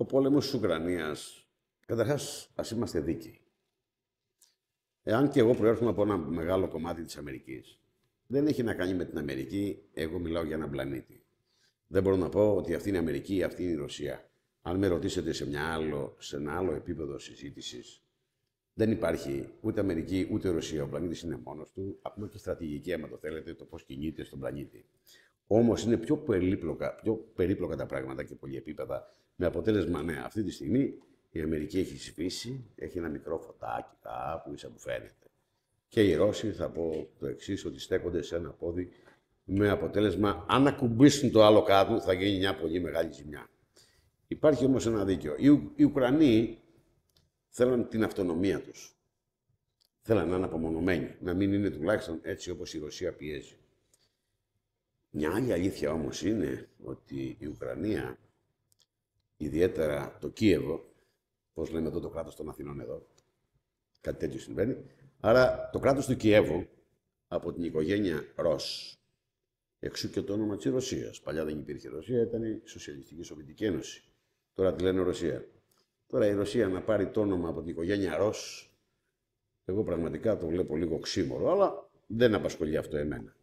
ο πόλεμος της Ουκρανίας, καταρχάς, ας είμαστε δίκαιοι. Εάν και εγώ προέρχομαι από ένα μεγάλο κομμάτι της Αμερικής, δεν έχει να κάνει με την Αμερική, εγώ μιλάω για έναν πλανήτη. Δεν μπορώ να πω ότι αυτή είναι η Αμερική, αυτή είναι η Ρωσία. Αν με ρωτήσετε σε, μια άλλο, σε ένα άλλο επίπεδο συζήτησης, δεν υπάρχει ούτε Αμερική ούτε Ρωσία. Ο πλανήτης είναι μόνος του. Ακόμα και στρατηγική, άμα το θέλετε, το πώς κινείται στον πλανήτη. Όμως είναι πιο περίπλοκα, πιο περίπλοκα τα πράγματα και επίπεδα. Με αποτέλεσμα, ναι, αυτή τη στιγμή η Αμερική έχει σφίσει, έχει ένα μικρό φωτάκι κάπου, ίσα που φαίνεται. Και οι Ρώσοι, θα πω το εξής, ότι στέκονται σε ένα πόδι με αποτέλεσμα, αν ακουμπήσουν το άλλο κάτω, θα γίνει μια πολύ μεγάλη ζημιά. Υπάρχει όμως ένα δίκαιο. Οι, οι Ουκρανοί θέλαν την αυτονομία τους. Θέλαν να είναι απομονωμένοι, να μην είναι τουλάχιστον έτσι όπως η Ρωσία πιέζει. Μια άλλη αλήθεια όμως είναι ότι η Ουκρανία, ιδιαίτερα το Κίεβο, πώς λέμε εδώ το κράτος των Αθηνών εδώ, κάτι τέτοιο συμβαίνει, άρα το κράτος του Κιέβου από την οικογένεια Ρος, Εξού και το όνομα της Ρωσίας. Παλιά δεν υπήρχε Ρωσία, ήταν η Σοσιαλιστική Σοβιετική Ένωση. Τώρα τη λένε Ρωσία. Τώρα η Ρωσία να πάρει το όνομα από την οικογένεια Ρος, εγώ πραγματικά το βλέπω λίγο ξύμορο, αλλά δεν απασχολεί αυτό εμένα.